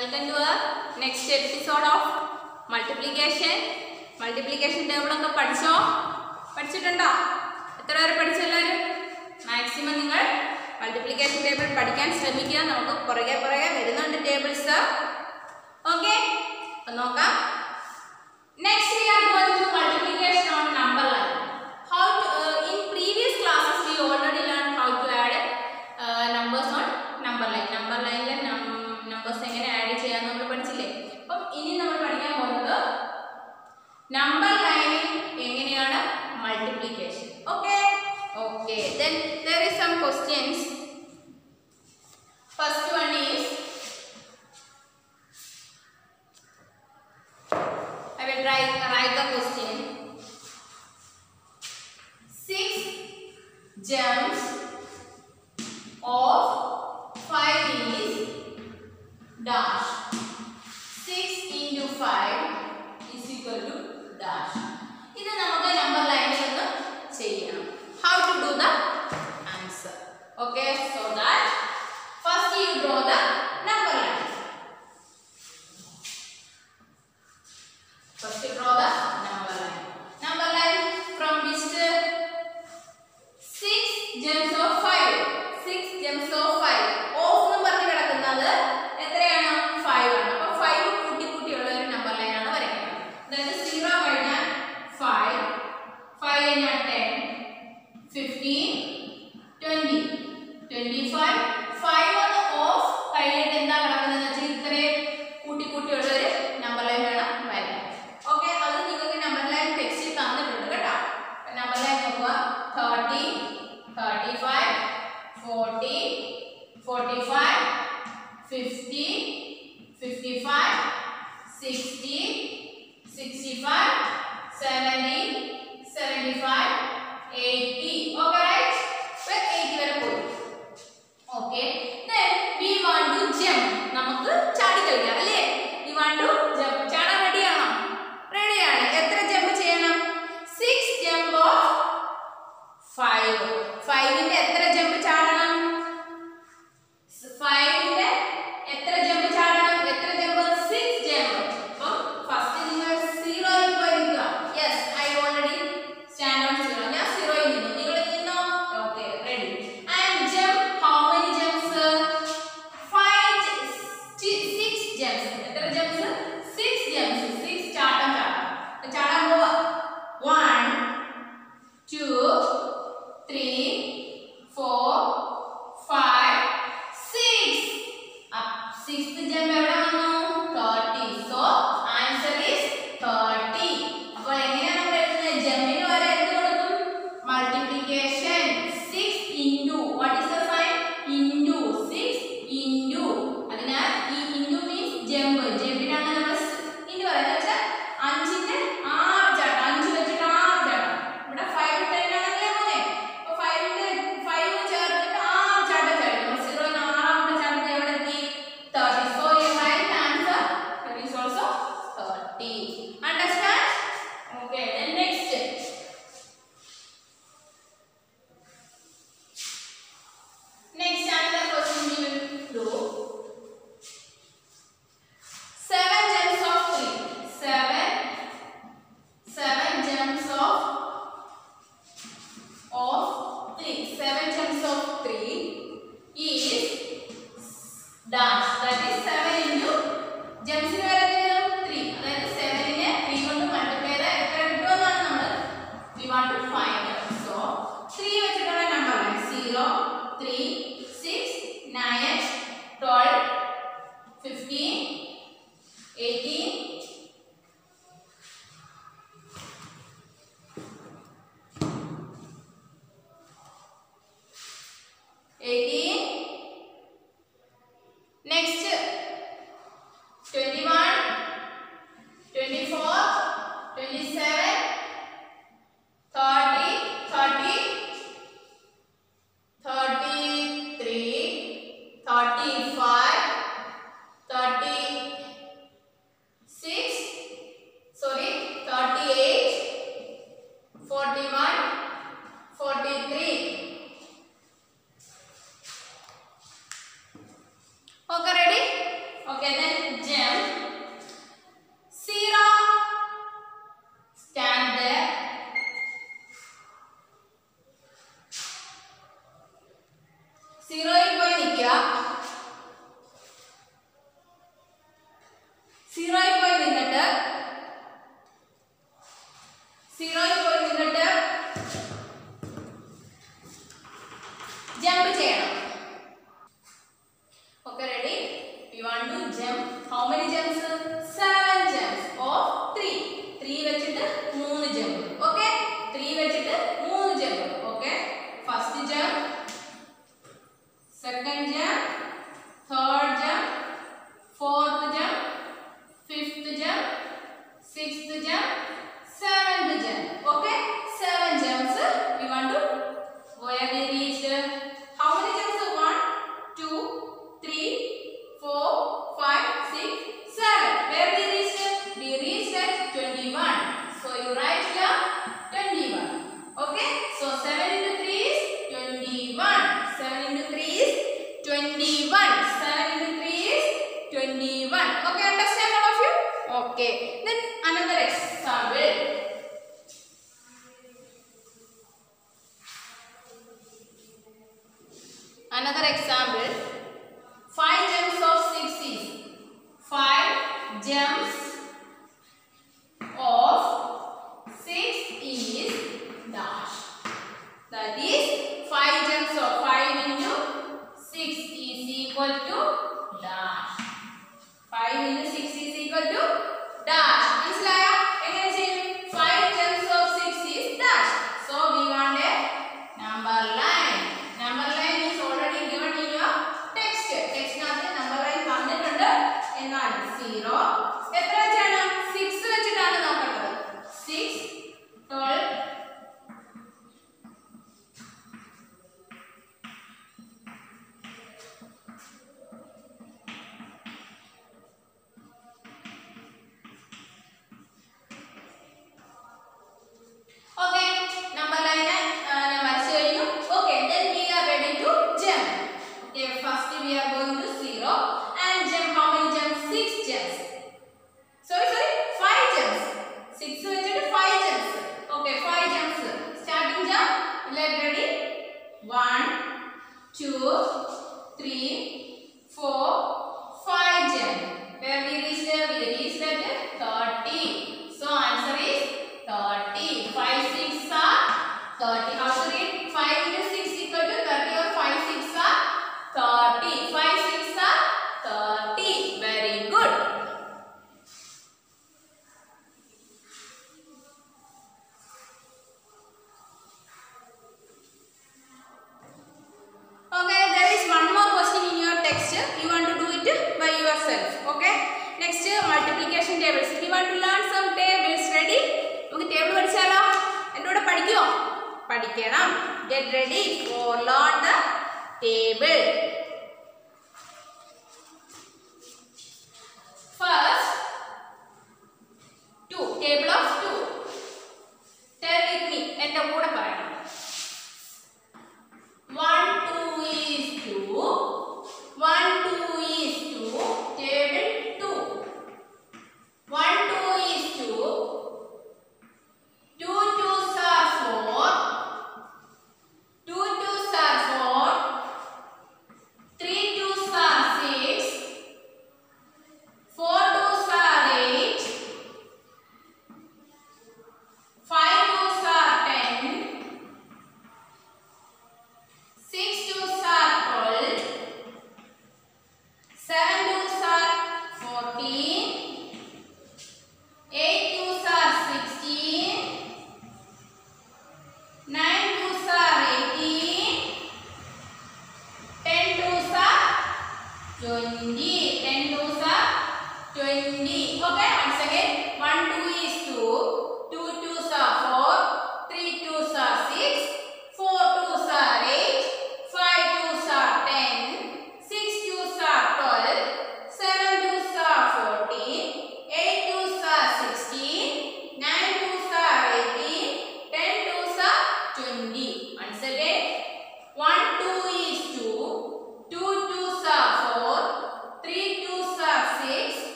Welcome to next episode of multiplication. Multiplication Multiplication ടേബിളൊക്കെ പഠിച്ചോ? പഠിച്ചിട്ടുണ്ടോ? എത്ര പേര് പഠിച്ചെല്ലാവരും മാക്സിമം നിങ്ങൾ മൾട്ടിപ്ലിക്കേഷൻ ടേബിൾ പഠിക്കാൻ ശ്രമിക്കുക. നമുക്ക് പുറകെ പുറകെ വരുന്നുണ്ട് ടേബിൾസ് ഓക്കെ നോക്കാം. Next we are to multiplication on number line Number 9 is multiplication. Okay? Okay. Then there is some questions. First one is. I will write, write the question. 6 gems of 5 is dash. 50, 55, 60, 65, 70, 75, 谁时间买不了？dance that is six, seven. Where is 0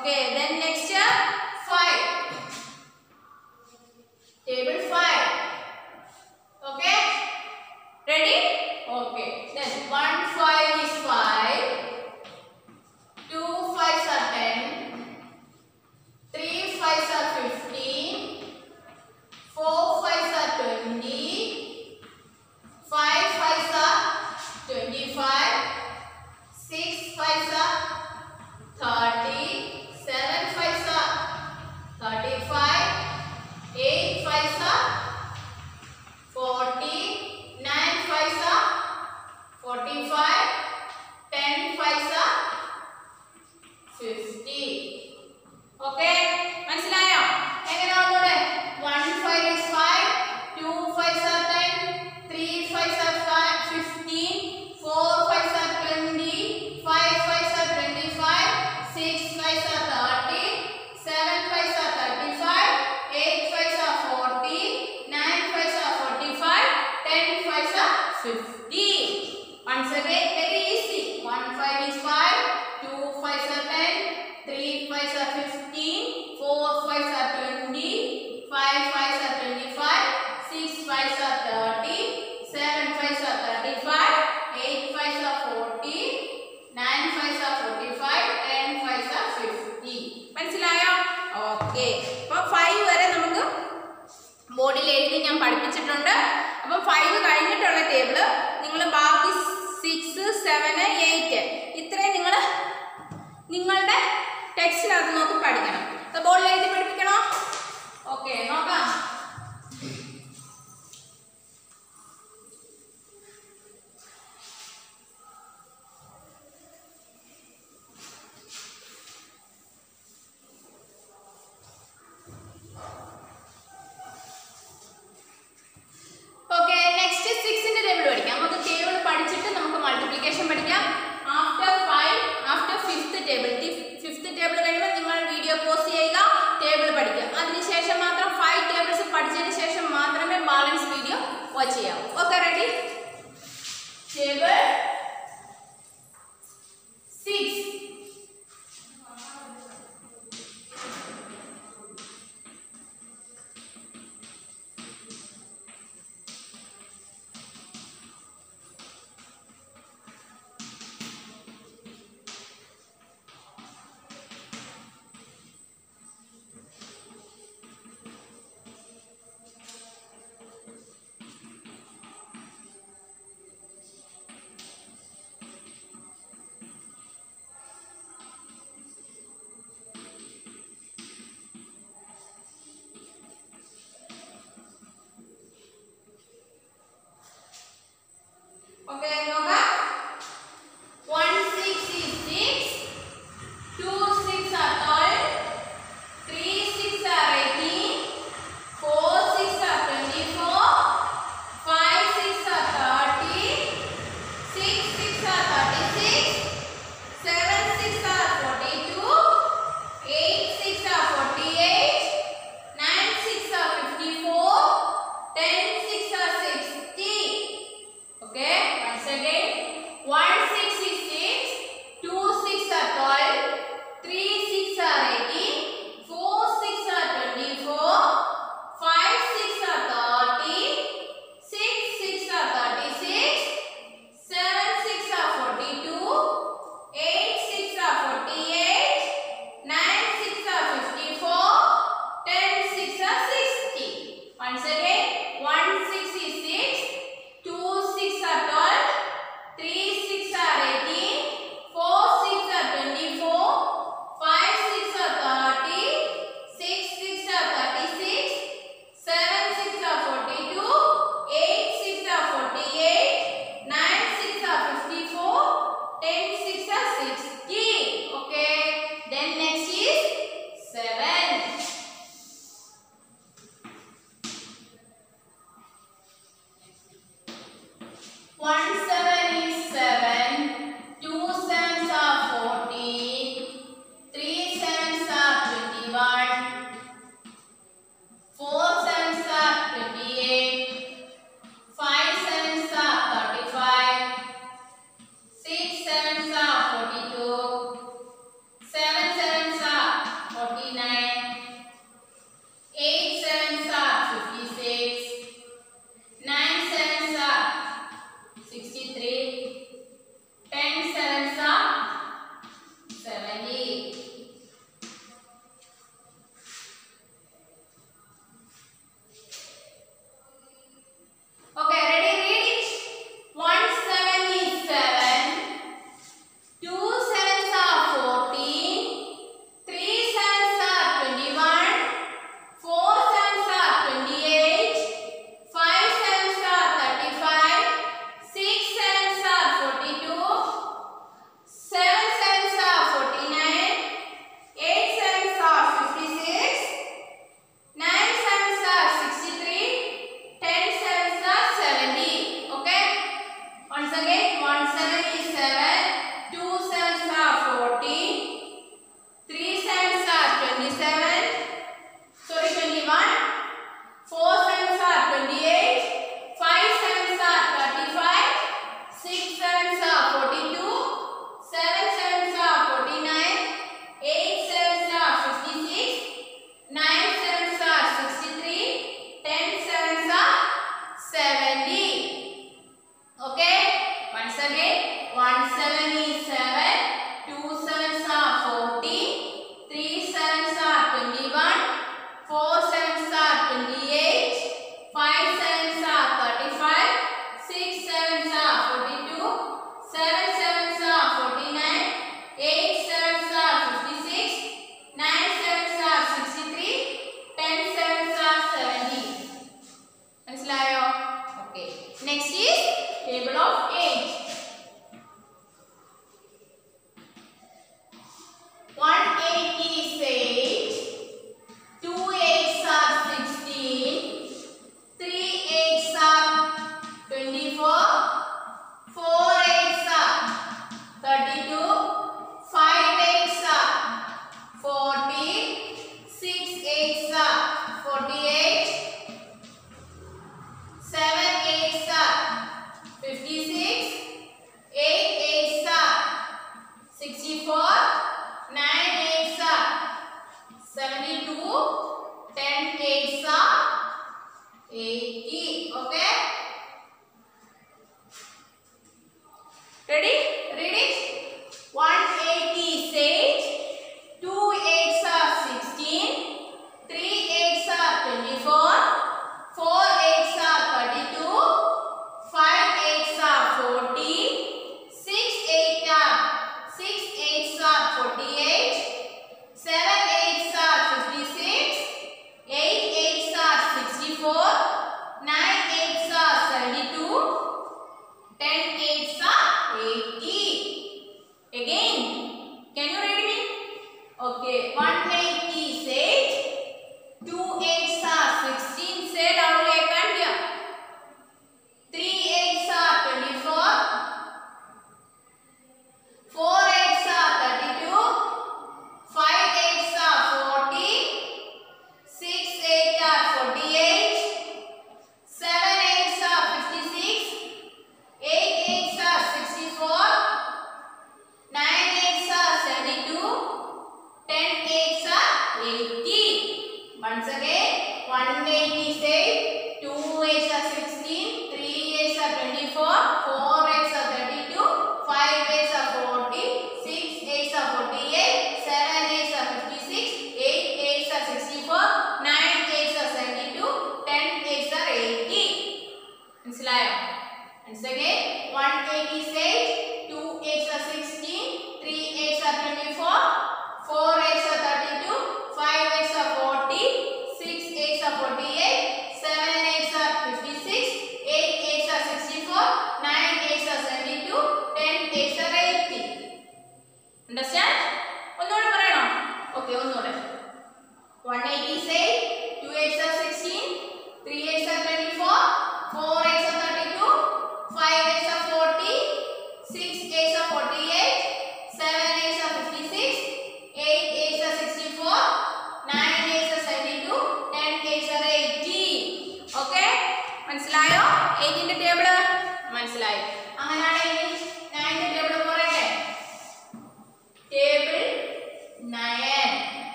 Okay, then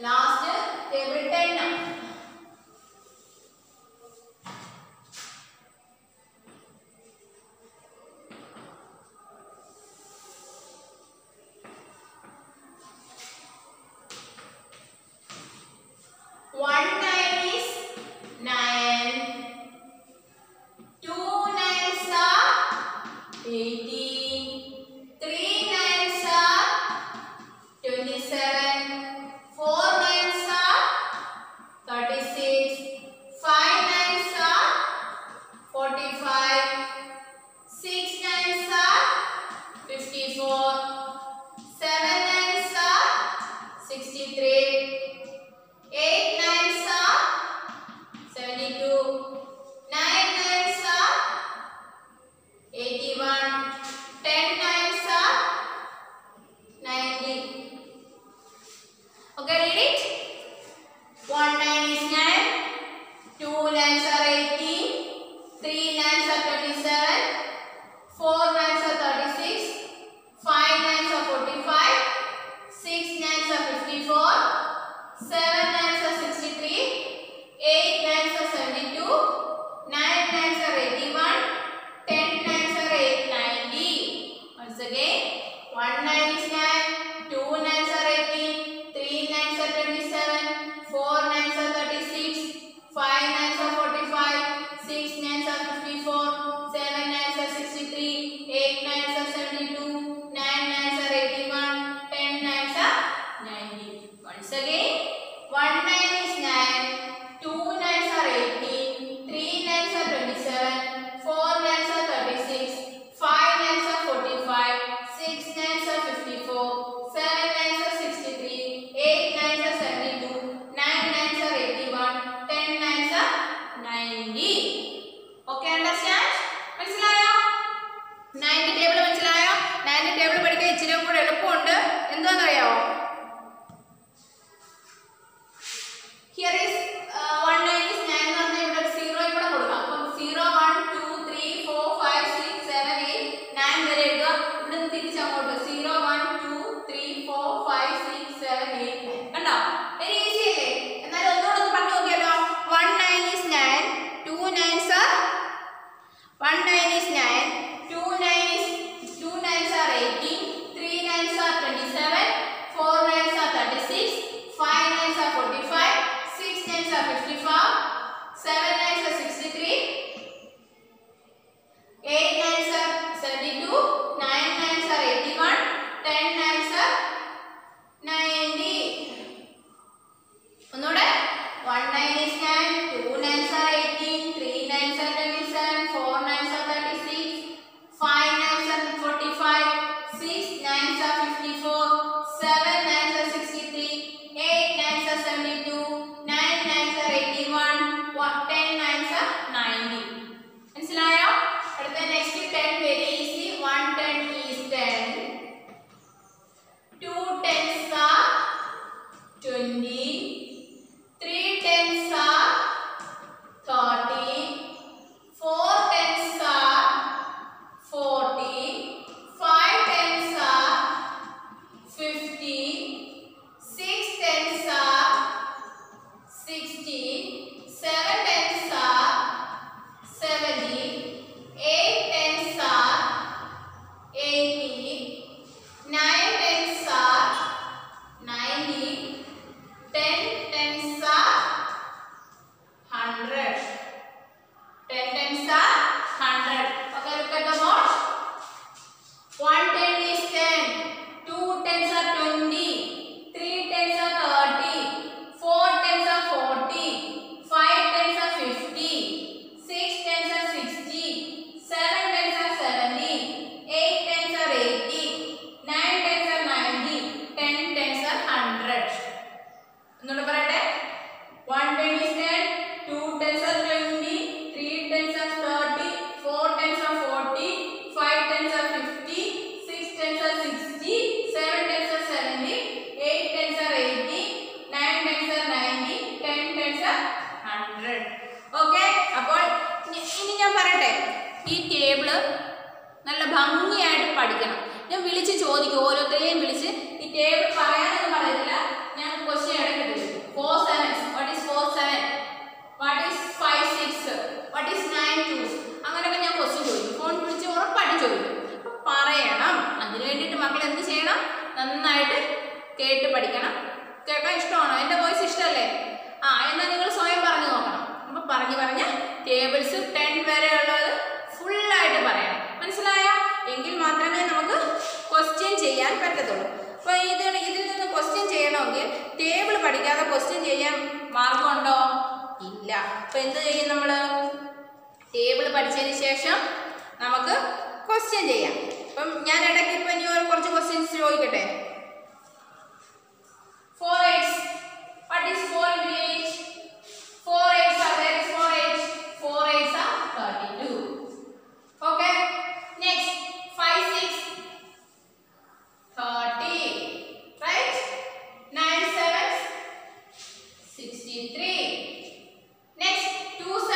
Last 63. Next, 2